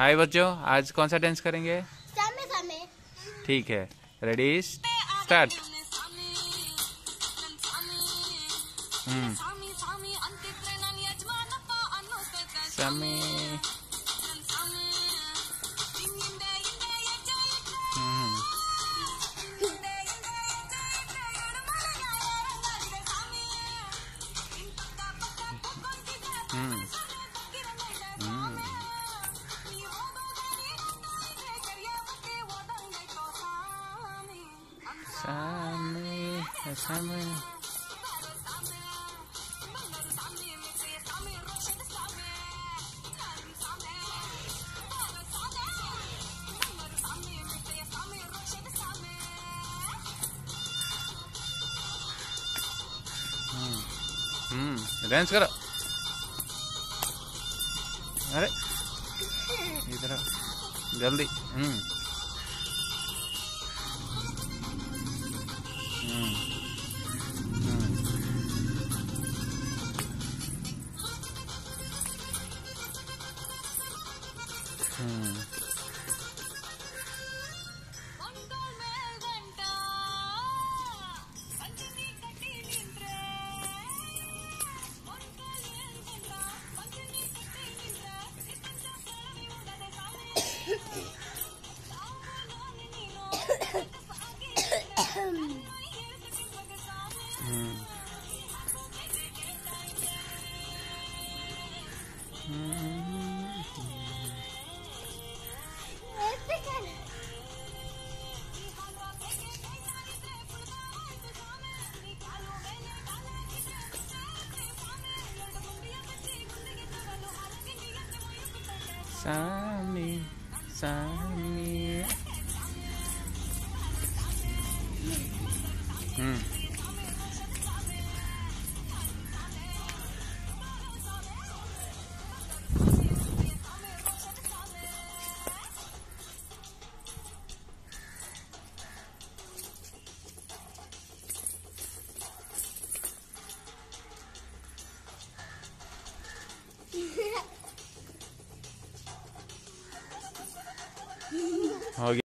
हाय बच्चों आज कौन सा डांस करेंगे? सामे सामे। ठीक है ready start hmm. Saami. Hmm. सामी सामी हम्म डांस करो अरे इधर आओ, जल्दी हम्म हम्म Mm-hmm. Sami, Sami. Hmm. ಹೋಗಿ